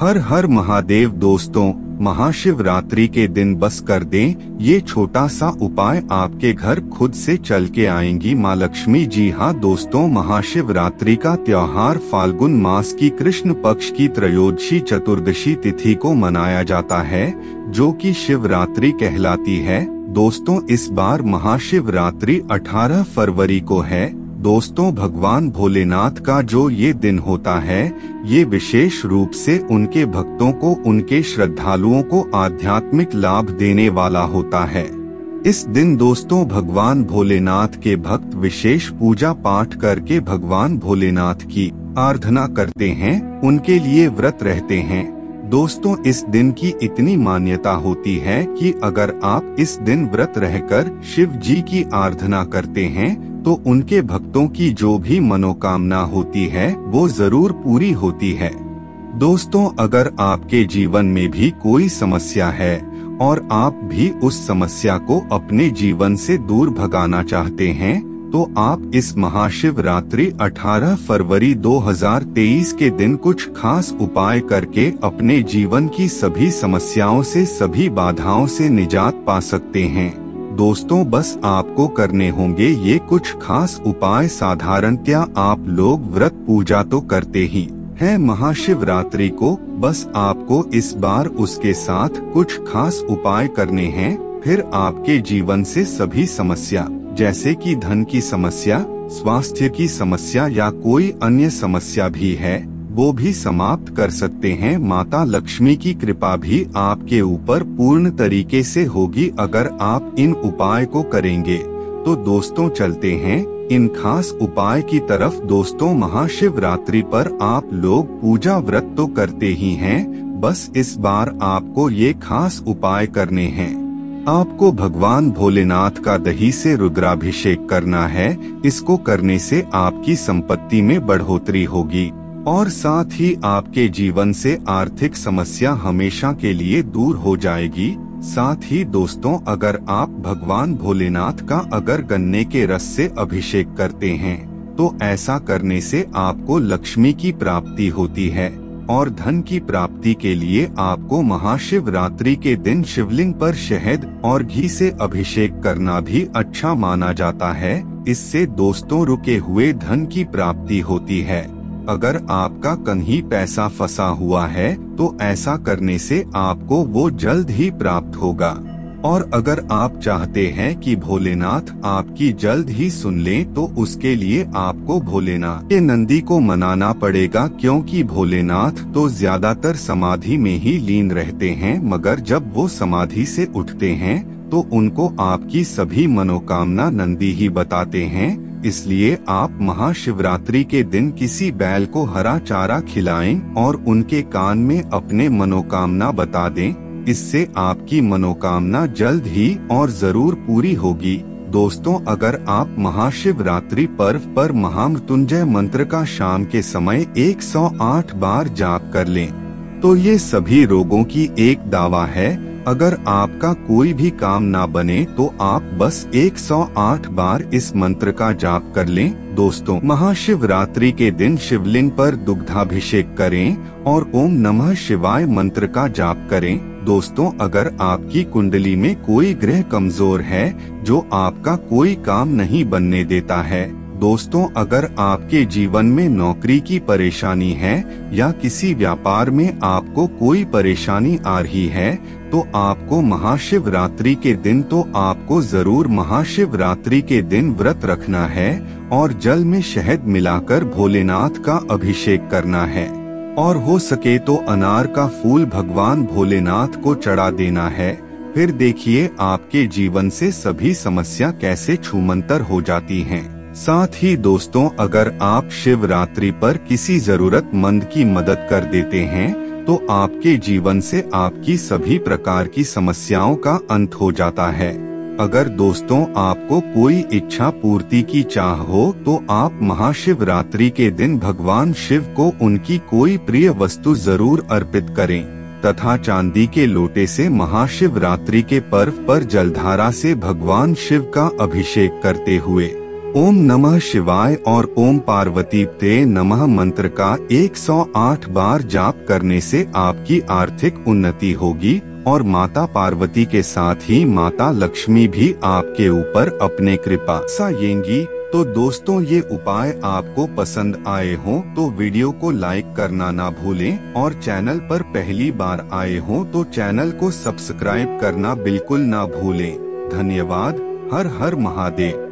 हर हर महादेव दोस्तों, महाशिवरात्रि के दिन बस कर दें, ये छोटा सा उपाय आपके घर खुद से चल के आएँगी माँ लक्ष्मी जी। हाँ दोस्तों, महाशिवरात्रि का त्योहार फाल्गुन मास की कृष्ण पक्ष की त्रयोदशी चतुर्दशी तिथि को मनाया जाता है, जो कि शिवरात्रि कहलाती है। दोस्तों, इस बार महाशिवरात्रि 18 फरवरी को है। दोस्तों, भगवान भोलेनाथ का जो ये दिन होता है, ये विशेष रूप से उनके भक्तों को, उनके श्रद्धालुओं को आध्यात्मिक लाभ देने वाला होता है। इस दिन दोस्तों, भगवान भोलेनाथ के भक्त विशेष पूजा पाठ करके भगवान भोलेनाथ की आराधना करते हैं, उनके लिए व्रत रहते हैं। दोस्तों, इस दिन की इतनी मान्यता होती है कि अगर आप इस दिन व्रत रहकर शिव जी की आराधना करते हैं तो उनके भक्तों की जो भी मनोकामना होती है, वो ज़रूर पूरी होती है। दोस्तों, अगर आपके जीवन में भी कोई समस्या है, और आप भी उस समस्या को अपने जीवन से दूर भगाना चाहते हैं तो आप इस महाशिवरात्रि 18 फरवरी 2023 के दिन कुछ खास उपाय करके अपने जीवन की सभी समस्याओं से, सभी बाधाओं से निजात पा सकते हैं। दोस्तों, बस आपको करने होंगे ये कुछ खास उपाय। साधारण क्या आप लोग व्रत पूजा तो करते ही है? महाशिवरात्रि को बस आपको इस बार उसके साथ कुछ खास उपाय करने हैं। फिर आपके जीवन से सभी समस्या, जैसे कि धन की समस्या, स्वास्थ्य की समस्या या कोई अन्य समस्या भी है वो भी समाप्त कर सकते हैं। माता लक्ष्मी की कृपा भी आपके ऊपर पूर्ण तरीके से होगी अगर आप इन उपाय को करेंगे। तो दोस्तों चलते हैं। इन खास उपाय की तरफ़ दोस्तों महाशिवरात्रि पर आप लोग पूजा व्रत तो करते ही हैं। बस इस बार आपको ये खास उपाय करने हैं। आपको भगवान भोलेनाथ का दही से रुद्राभिषेक करना है। इसको करने से आपकी संपत्ति में बढ़ोतरी होगी। और साथ ही आपके जीवन से आर्थिक समस्या हमेशा के लिए दूर हो जाएगी। साथ ही दोस्तों, अगर आप भगवान भोलेनाथ का अगर गन्ने के रस से अभिषेक करते हैं तो ऐसा करने से आपको लक्ष्मी की प्राप्ति होती है और धन की प्राप्ति के लिए आपको महाशिवरात्रि के दिन शिवलिंग पर शहद और घी से अभिषेक करना भी अच्छा माना जाता है। इससे दोस्तों, रुके हुए धन की प्राप्ति होती है। अगर आपका कहीं पैसा फंसा हुआ है तो ऐसा करने से आपको वो जल्द ही प्राप्त होगा। और अगर आप चाहते हैं कि भोलेनाथ आपकी जल्द ही सुन लें तो उसके लिए आपको भोलेनाथ के नंदी को मनाना पड़ेगा, क्योंकि भोलेनाथ तो ज़्यादातर समाधि में ही लीन रहते हैं, मगर जब वो समाधि से उठते हैं तो उनको आपकी सभी मनोकामना नंदी ही बताते हैं इसलिए आप महाशिवरात्रि के दिन किसी बैल को हरा चारा खिलाएँ और उनके कान में अपने मनोकामना बता दें। इससे आपकी मनोकामना जल्द ही और ज़रूर पूरी होगी। दोस्तों, अगर आप महाशिवरात्रि पर्व पर महामृत्युंजय मंत्र का शाम के समय 108 बार जाप कर लें तो ये सभी रोगों की एक दावा है। अगर आपका कोई भी काम ना बने तो आप बस 108 बार इस मंत्र का जाप कर लें। दोस्तों, महाशिवरात्रि के दिन शिवलिंग पर दुग्धाभिषेक करें और ओम नमः शिवाय मंत्र का जाप करें। दोस्तों, अगर आपकी कुंडली में कोई ग्रह कमज़ोर है, जो आपका कोई काम नहीं बनने देता है दोस्तों, अगर आपके जीवन में नौकरी की परेशानी है या किसी व्यापार में आपको कोई परेशानी आ रही है तो आपको महाशिवरात्रि के दिन तो आपको ज़रूर महाशिवरात्रि के दिन व्रत रखना है और जल में शहद मिलाकर भोलेनाथ का अभिषेक करना है और हो सके तो अनार का फूल भगवान भोलेनाथ को चढ़ा देना है फिर देखिए, आपके जीवन से सभी समस्या कैसे छूमंतर हो जाती हैं। साथ ही दोस्तों, अगर आप शिवरात्रि पर किसी जरूरतमंद की मदद कर देते हैं तो आपके जीवन से आपकी सभी प्रकार की समस्याओं का अंत हो जाता है। अगर दोस्तों, आपको कोई इच्छा पूर्ति की चाह हो तो आप महाशिवरात्रि के दिन भगवान शिव को उनकी कोई प्रिय वस्तु ज़रूर अर्पित करें, तथा चांदी के लोटे से महाशिवरात्रि के पर्व पर जलधारा से भगवान शिव का अभिषेक करते हुए। ओम नमः शिवाय और ओम पार्वती ते नमः मंत्र का 108 बार जाप करने से आपकी आर्थिक उन्नति होगी और माता पार्वती के साथ ही माता लक्ष्मी भी आपके ऊपर अपने कृपा साएँगी तो दोस्तों, ये उपाय आपको पसंद आए हो तो वीडियो को लाइक करना ना भूलें और चैनल पर पहली बार आए हो तो चैनल को सब्सक्राइब करना बिल्कुल ना भूलें। धन्यवाद। हर हर महादेव।